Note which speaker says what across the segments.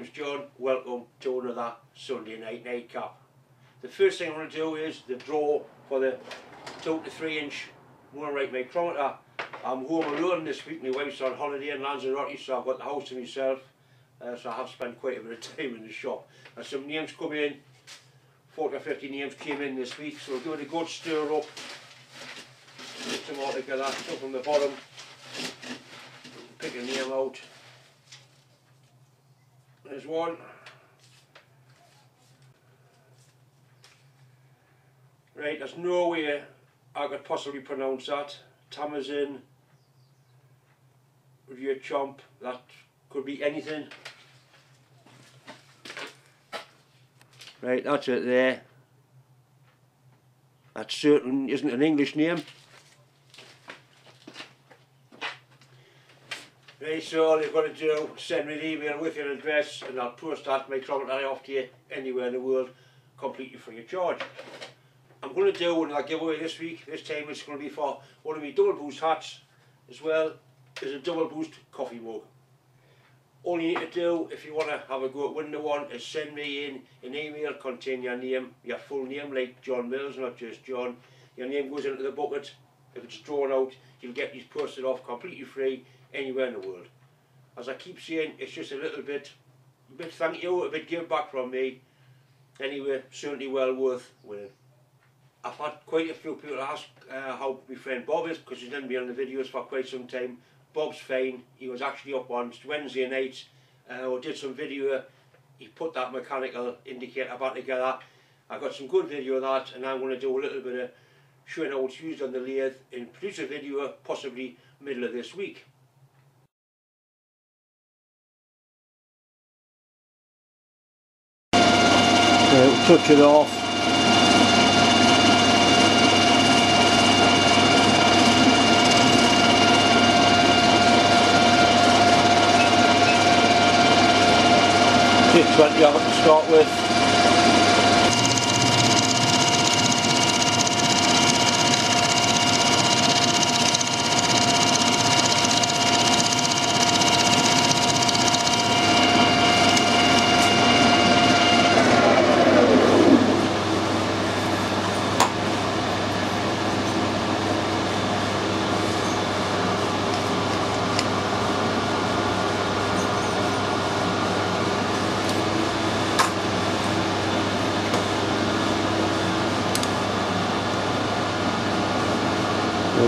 Speaker 1: name's John. Welcome to another Sunday night nightcap. The first thing I'm going to do is the draw for the 2 to 3 inch monorail micrometer. I'm home alone this week. My wife's on holiday in Lanzarote, so I've got the house to myself. Uh, so I have spent quite a bit of time in the shop. And some names come in. 40 or 50 names came in this week, so give it a good stir up. Put them all together, stuff from the bottom. Pick a name out. There's one. Right, there's no way I could possibly pronounce that. Tamazin, Revere Chomp, that could be anything. Right, that's it there. That certainly isn't an English name. Right, so all you've got to do, send me an email with your address and I'll post that micrometer off to you anywhere in the world, completely free of charge. I'm going to do one giveaway this week, this time it's going to be for one of my double boost hats as well as a double boost coffee mug. All you need to do if you want to have a go at winning one is send me in an email containing your name, your full name like John Mills, not just John. Your name goes into the bucket. If it's drawn out, you'll get these posted off completely free anywhere in the world. As I keep saying, it's just a little bit, a bit thank you, a bit give back from me. Anyway, certainly well worth winning. I've had quite a few people ask uh, how my friend Bob is because he's didn't be on the videos for quite some time. Bob's fine. He was actually up on Wednesday night uh, or did some video. He put that mechanical indicator back together. I got some good video of that and I'm going to do a little bit of showing how it's used on the lathe and produce a video possibly middle of this week. So touch it off. Hit 20 off to start with.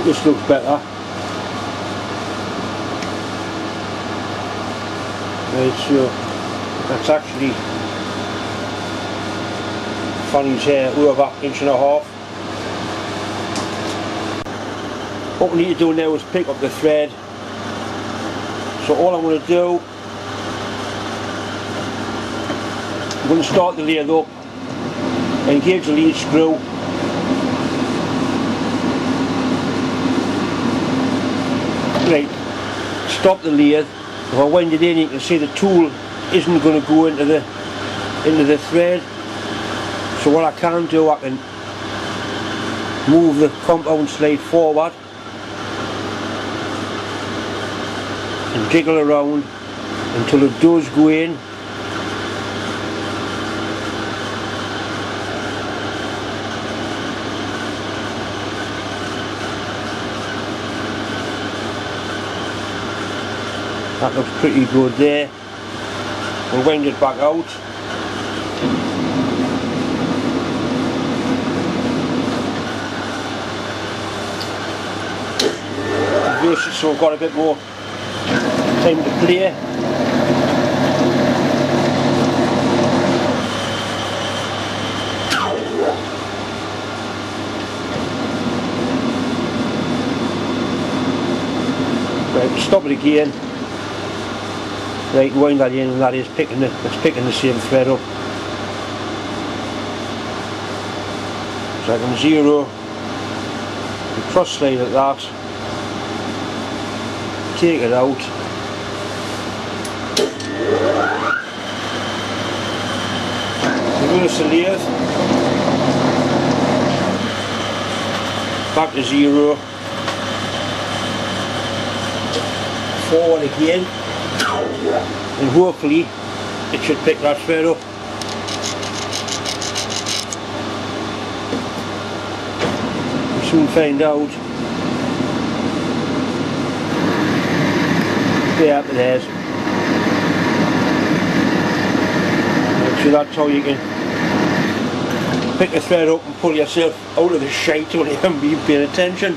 Speaker 1: Well, this looks better. Right, so that's actually Fanny's hair over inch and a half. What we need to do now is pick up the thread. So all I'm going to do, I'm going to start the lathe up, engage the lead screw right, stop the lathe. If I wind it in you can see the tool isn't going to go into the into the thread. So what I can do I can move the compound slide forward and jiggle around until it does go in That looks pretty good there. We'll wind it back out. So I've got a bit more time to play. Right, stop it again. Right, wind that in and that is picking the, it's picking the same thread up. So I can zero. The cross slide at that, take it out, reverse the lathe, back to zero, forward again, and hopefully it should pick that thread up. We'll soon find out. Yeah, there's. So that's how you can pick the thread up and pull yourself out of the shite when you haven't been paying attention.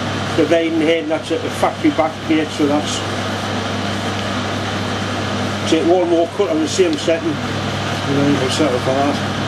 Speaker 1: line dividing head and that's at the factory back plate so that's take one more cut on the same setting and then we'll settle for that.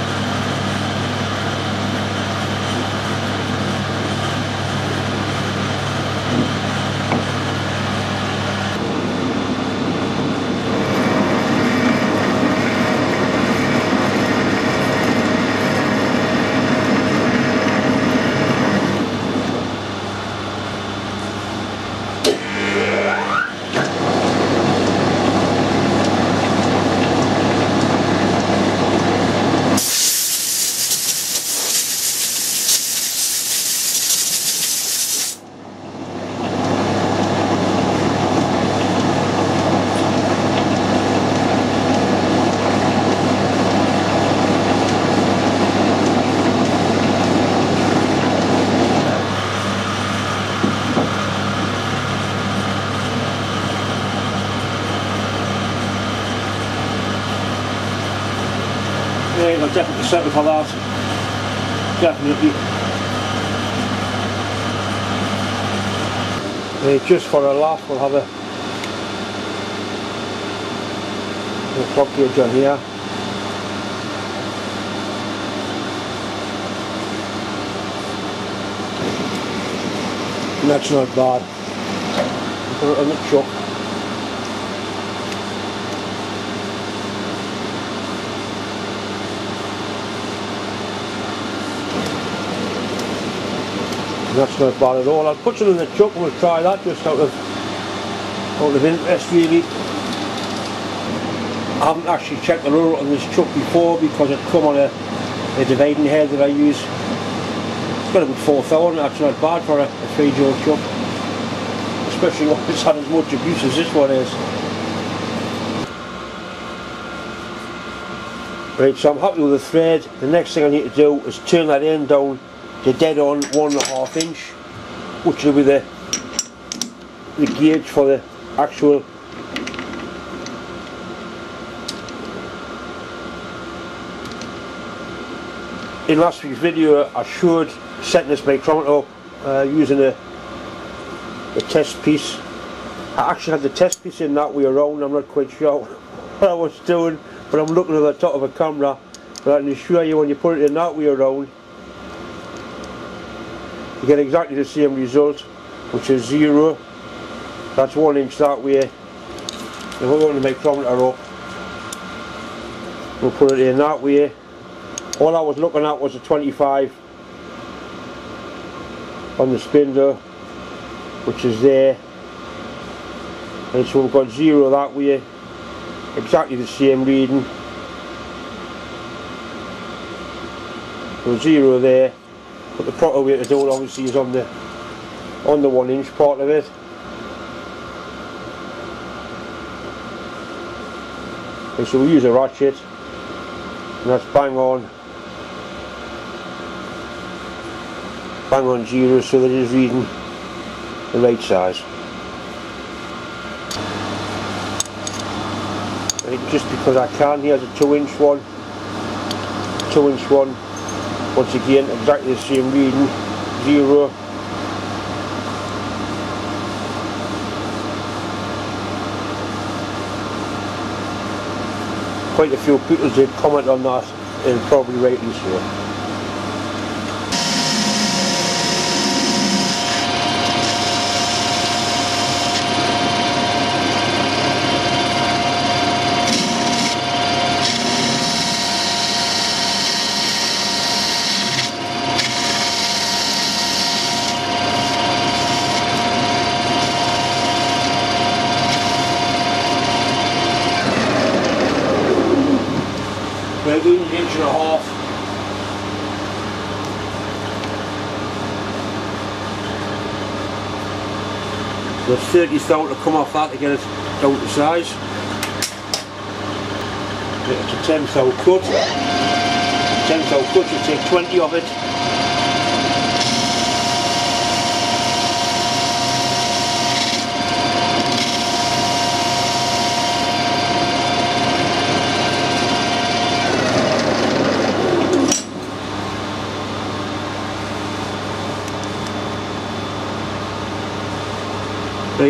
Speaker 1: Yeah, I'll definitely just for a laugh, we'll have a, a clock gauge on here. That's not bad. Put it on the chuck. That's not bad at all. I'll put some in the chuck and we'll try that just out of out of interest really. I haven't actually checked the roll on this chuck before because it come on a, a dividing head that I use. It's got a good 4,000, that's not bad for a, a 3 jaw chuck. Especially when it's had as much abuse as this one is. Right, so I'm happy with the thread. The next thing I need to do is turn that end down to dead on one and a half inch, which will be the the gauge for the actual in last week's video I showed setting this micrometer up uh, using a, a test piece. I actually had the test piece in that way around I'm not quite sure what I was doing but I'm looking at the top of a camera but I can assure you when you put it in that way around you get exactly the same result which is zero. That's one inch that way. If we're going to make micrometer up we'll put it in that way. All I was looking at was a 25 on the spindle which is there. And so we've got zero that way. Exactly the same reading. So zero there but the proper way to do it obviously is on the on the one inch part of it. So we use a ratchet and that's bang on. Bang on zero so that it is reading the right size. Just because I can, here's a 2 inch one, 2 inch one, once again exactly the same reading, zero. Quite a few people did comment on that and probably rightly so. maybe an inch and a half. The 30 thou to come off that to get it down to size. It's a 10 thou cut. 10 thou cut, you take 20 of it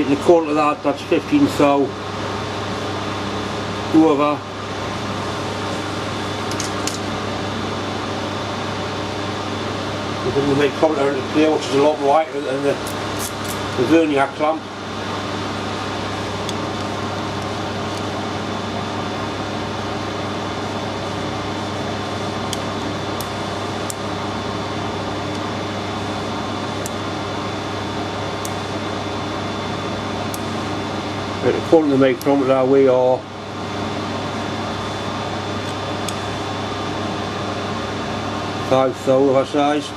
Speaker 1: Right, in the corner of that, that's 15 thou. Over. We're going to make into play, which is a lot lighter than the, the vernier clamp. According to the micrometer we are. Five thou of our size.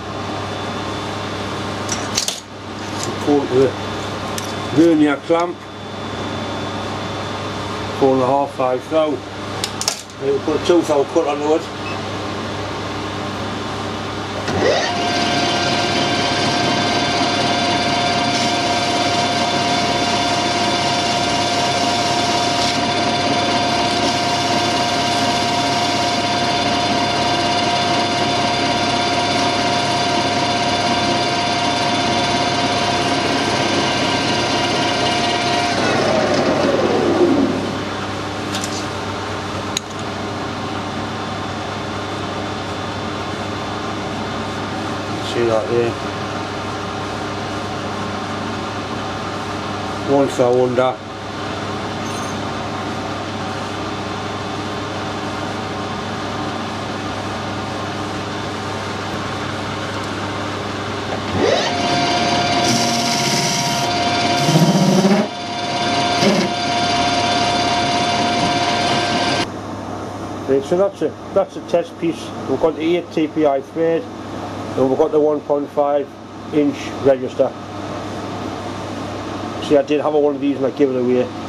Speaker 1: According to the vernier clamp. Four and a half five thou we'll put a two thou cut on the wood Once I wonder Right, so that's a that's a test piece. We've got the 8 TPI thread and we've got the 1.5 inch register I did have one of these and I give it away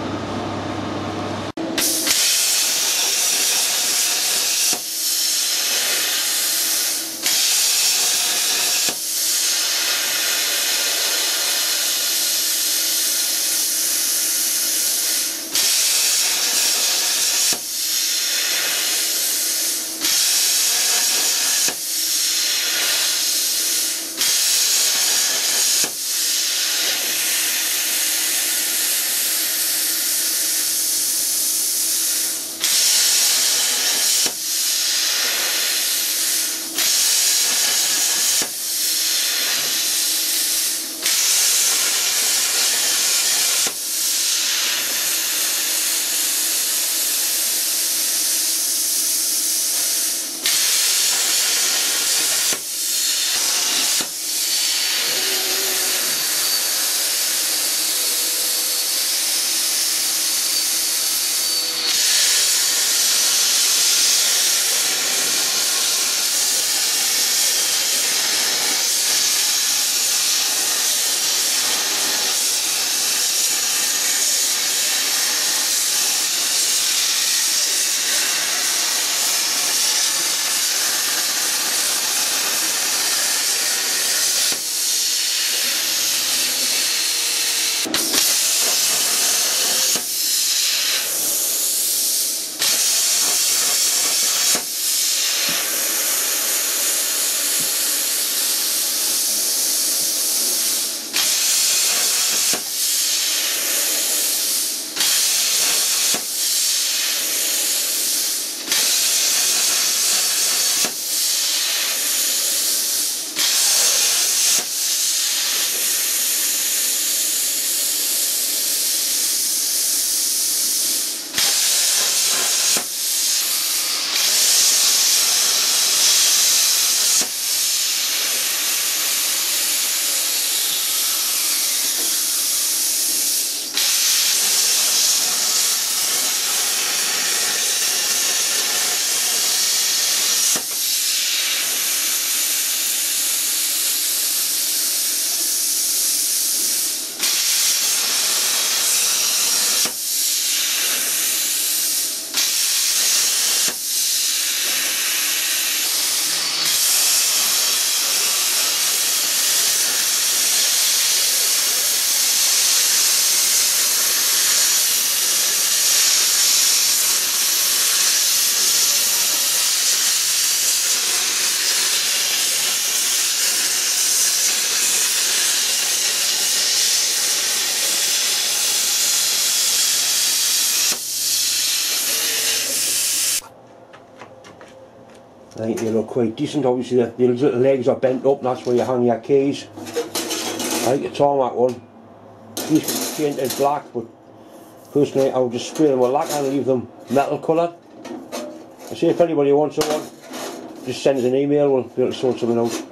Speaker 1: I think they look quite decent. Obviously, the, the legs are bent up, that's where you hang your keys. I like the tarmac one. Be painted black, but personally, I would just spray them with lacquer and leave them metal coloured. I say if anybody wants one, just send us an email, we'll be able to sort something out.